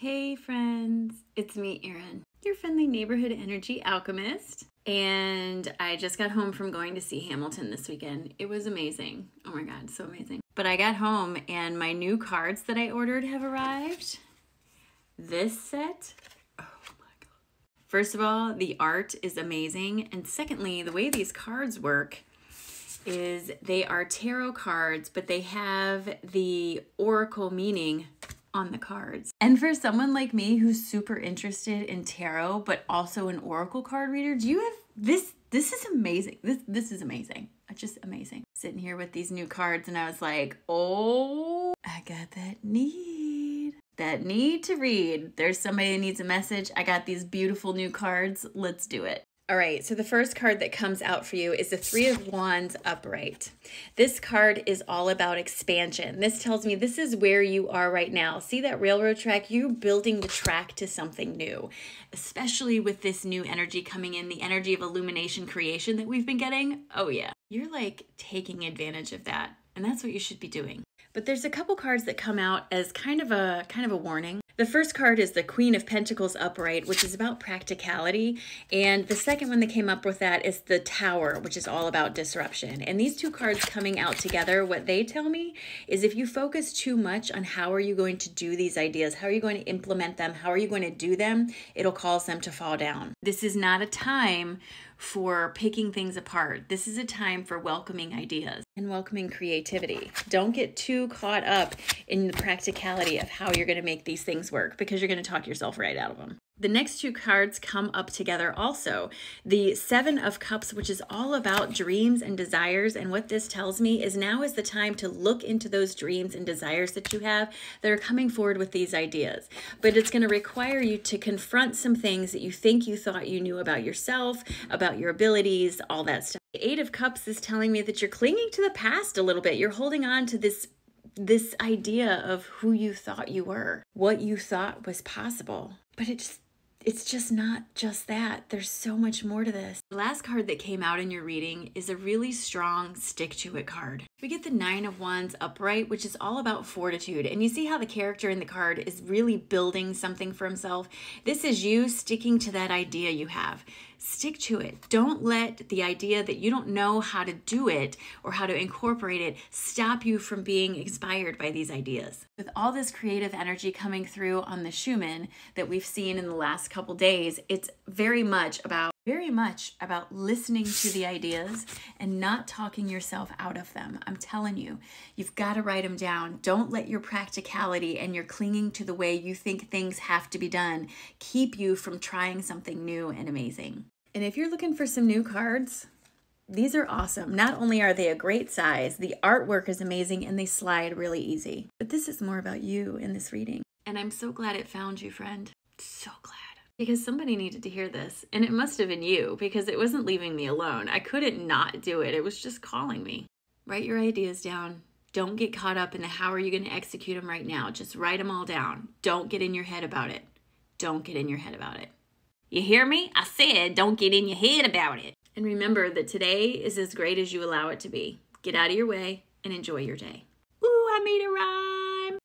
Hey friends, it's me, Erin, your friendly neighborhood energy alchemist. And I just got home from going to see Hamilton this weekend. It was amazing. Oh my god, so amazing. But I got home and my new cards that I ordered have arrived. This set, oh my god. First of all, the art is amazing. And secondly, the way these cards work is they are tarot cards, but they have the oracle meaning on the cards. And for someone like me who's super interested in tarot but also an oracle card reader, do you have this this is amazing. This this is amazing. It's just amazing. Sitting here with these new cards and I was like, "Oh, I got that need. That need to read. There's somebody that needs a message. I got these beautiful new cards. Let's do it." All right, so the first card that comes out for you is the Three of Wands upright. This card is all about expansion. This tells me this is where you are right now. See that railroad track? You're building the track to something new, especially with this new energy coming in, the energy of illumination creation that we've been getting. Oh, yeah. You're like taking advantage of that, and that's what you should be doing. But there's a couple cards that come out as kind of a kind of a warning. The first card is the Queen of Pentacles upright, which is about practicality. And the second one that came up with that is the Tower, which is all about disruption. And these two cards coming out together, what they tell me is if you focus too much on how are you going to do these ideas, how are you going to implement them, how are you going to do them, it'll cause them to fall down. This is not a time for picking things apart. This is a time for welcoming ideas and welcoming creativity. Don't get too caught up in the practicality of how you're going to make these things work because you're going to talk yourself right out of them the next two cards come up together also. The Seven of Cups, which is all about dreams and desires. And what this tells me is now is the time to look into those dreams and desires that you have that are coming forward with these ideas. But it's going to require you to confront some things that you think you thought you knew about yourself, about your abilities, all that stuff. The Eight of Cups is telling me that you're clinging to the past a little bit. You're holding on to this this idea of who you thought you were, what you thought was possible. But it just it's just not just that. There's so much more to this. The last card that came out in your reading is a really strong stick to it card. We get the Nine of Wands upright, which is all about fortitude. And you see how the character in the card is really building something for himself? This is you sticking to that idea you have stick to it. Don't let the idea that you don't know how to do it or how to incorporate it stop you from being inspired by these ideas. With all this creative energy coming through on the Schumann that we've seen in the last couple days, it's very much about very much about listening to the ideas and not talking yourself out of them. I'm telling you, you've got to write them down. Don't let your practicality and your clinging to the way you think things have to be done keep you from trying something new and amazing. And if you're looking for some new cards, these are awesome. Not only are they a great size, the artwork is amazing and they slide really easy. But this is more about you in this reading. And I'm so glad it found you, friend. So glad because somebody needed to hear this. And it must have been you because it wasn't leaving me alone. I couldn't not do it, it was just calling me. Write your ideas down. Don't get caught up in the how are you going to execute them right now. Just write them all down. Don't get in your head about it. Don't get in your head about it. You hear me? I said don't get in your head about it. And remember that today is as great as you allow it to be. Get out of your way and enjoy your day. Ooh, I made it right.